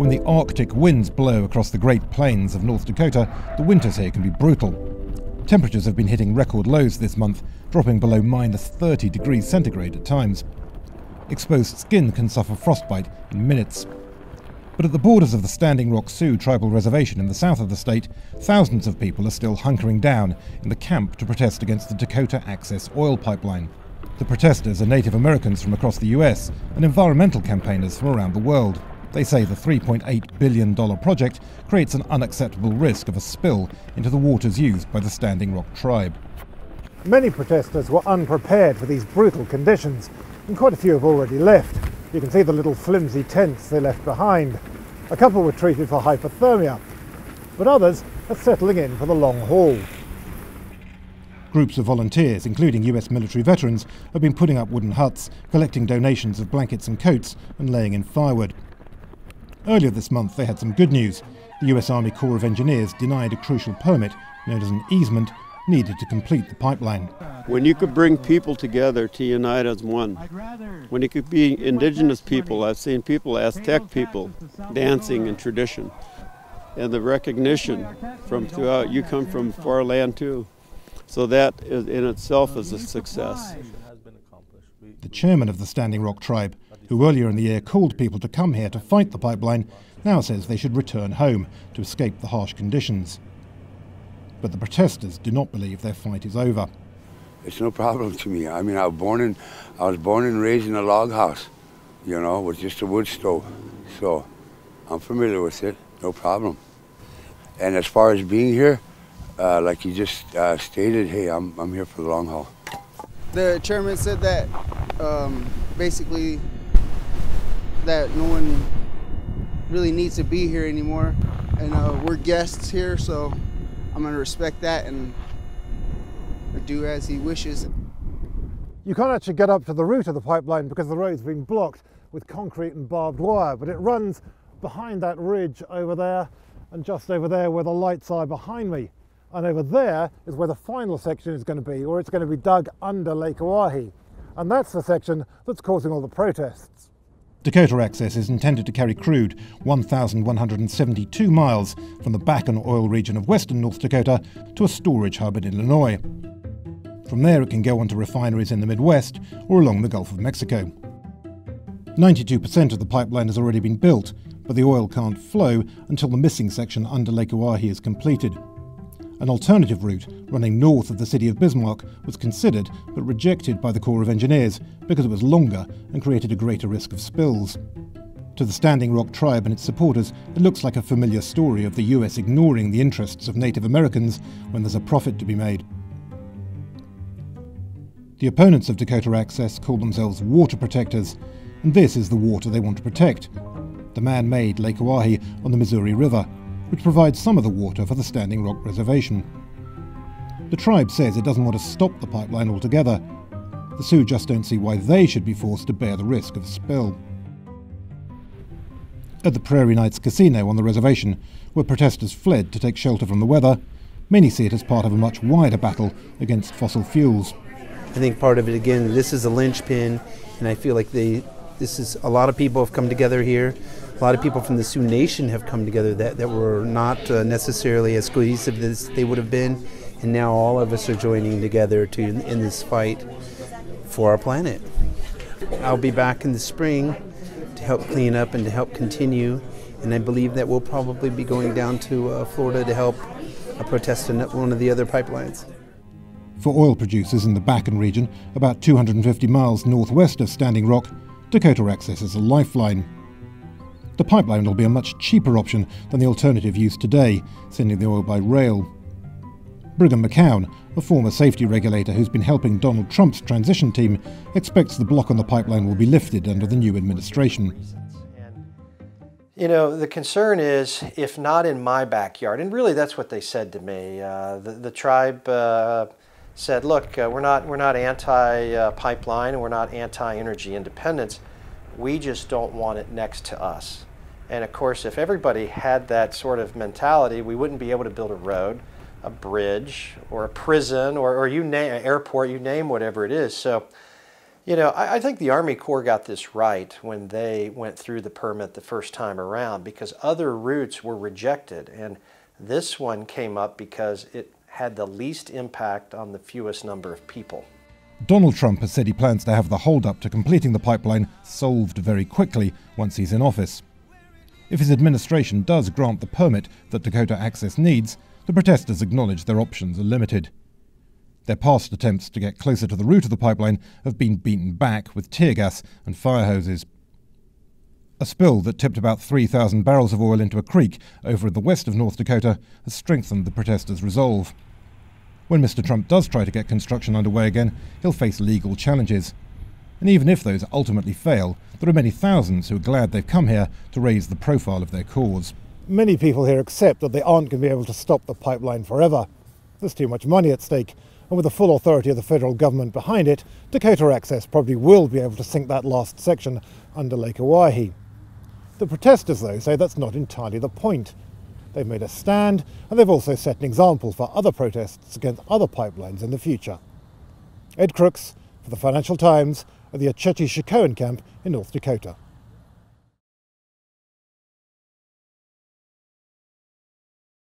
When the Arctic winds blow across the Great Plains of North Dakota, the winters here can be brutal. Temperatures have been hitting record lows this month, dropping below minus 30 degrees centigrade at times. Exposed skin can suffer frostbite in minutes. But at the borders of the Standing Rock Sioux tribal reservation in the south of the state, thousands of people are still hunkering down in the camp to protest against the Dakota Access oil pipeline. The protesters are Native Americans from across the US and environmental campaigners from around the world. They say the $3.8 billion project creates an unacceptable risk of a spill into the waters used by the Standing Rock tribe. Many protesters were unprepared for these brutal conditions, and quite a few have already left. You can see the little flimsy tents they left behind. A couple were treated for hypothermia, but others are settling in for the long haul. Groups of volunteers, including US military veterans, have been putting up wooden huts, collecting donations of blankets and coats, and laying in firewood. Earlier this month, they had some good news. The US Army Corps of Engineers denied a crucial permit, known as an easement, needed to complete the pipeline. When you could bring people together to unite as one, when it could be indigenous people, I've seen people, Aztec people, dancing and tradition, and the recognition from throughout, you come from far land too. So that is, in itself is a success. The chairman of the Standing Rock tribe, who earlier in the year called people to come here to fight the pipeline, now says they should return home to escape the harsh conditions. But the protesters do not believe their fight is over. It's no problem to me. I mean, I was born in, I was born and raised in a log house, you know, with just a wood stove. So I'm familiar with it, no problem. And as far as being here, uh, like you just uh, stated, hey, I'm, I'm here for the long haul. The chairman said that um, basically that no one really needs to be here anymore, and uh, we're guests here, so I'm gonna respect that and do as he wishes. You can't actually get up to the route of the pipeline because the road's been blocked with concrete and barbed wire, but it runs behind that ridge over there and just over there where the lights are behind me. And over there is where the final section is going to be, or it's going to be dug under Lake Oahe. And that's the section that's causing all the protests. Dakota Access is intended to carry crude 1,172 miles from the Bakken oil region of western North Dakota to a storage hub in Illinois. From there, it can go on to refineries in the Midwest or along the Gulf of Mexico. 92% of the pipeline has already been built, but the oil can't flow until the missing section under Lake Oahe is completed. An alternative route running north of the city of Bismarck was considered but rejected by the Corps of Engineers because it was longer and created a greater risk of spills. To the Standing Rock tribe and its supporters, it looks like a familiar story of the US ignoring the interests of Native Americans when there's a profit to be made. The opponents of Dakota Access call themselves water protectors, and this is the water they want to protect the man made Lake Oahe on the Missouri River, which provides some of the water for the Standing Rock Reservation. The tribe says it doesn't want to stop the pipeline altogether. The Sioux just don't see why they should be forced to bear the risk of a spill. At the Prairie Knights Casino on the reservation, where protesters fled to take shelter from the weather, many see it as part of a much wider battle against fossil fuels. I think part of it, again, this is a linchpin, and I feel like they, this is a lot of people have come together here. A lot of people from the Sioux Nation have come together that, that were not uh, necessarily as cohesive as they would have been, and now all of us are joining together to in, in this fight for our planet. I'll be back in the spring to help clean up and to help continue, and I believe that we'll probably be going down to uh, Florida to help uh, protest in one of the other pipelines. For oil producers in the Bakken region, about 250 miles northwest of Standing Rock, Dakota Access is a lifeline. The pipeline will be a much cheaper option than the alternative used today, sending the oil by rail. Brigham McCown, a former safety regulator who's been helping Donald Trump's transition team, expects the block on the pipeline will be lifted under the new administration. You know, the concern is if not in my backyard, and really that's what they said to me. Uh, the, the, tribe uh, said, look, uh, we're not, we're not anti-pipeline and we're not anti-energy independence. We just don't want it next to us. And of course, if everybody had that sort of mentality, we wouldn't be able to build a road, a bridge, or a prison, or, or you name an airport, you name whatever it is. So You know, I, I, think the Army Corps got this right when they went through the permit the first time around because other routes were rejected. And this one came up because it had the least impact on the fewest number of people. Donald Trump has said he plans to have the holdup to completing the pipeline solved very quickly once he's in office. If his administration does grant the permit that Dakota Access needs, the protesters acknowledge their options are limited. Their past attempts to get closer to the route of the pipeline have been beaten back with tear gas and fire hoses. A spill that tipped about 3,000 barrels of oil into a creek over the west of North Dakota has strengthened the protesters' resolve. When Mr. Trump does try to get construction underway again, he'll face legal challenges. And even if those ultimately fail, there are many thousands who are glad they've come here to raise the profile of their cause. Many people here accept that they aren't going to be able to stop the pipeline forever. There's too much money at stake, and with the full authority of the federal government behind it, Dakota Access probably will be able to sink that last section under Lake Oahe. The protesters, though, say that's not entirely the point. They've made a stand, and they've also set an example for other protests against other pipelines in the future. Ed Crooks for the Financial Times at the Oceti Sakowin camp in North Dakota.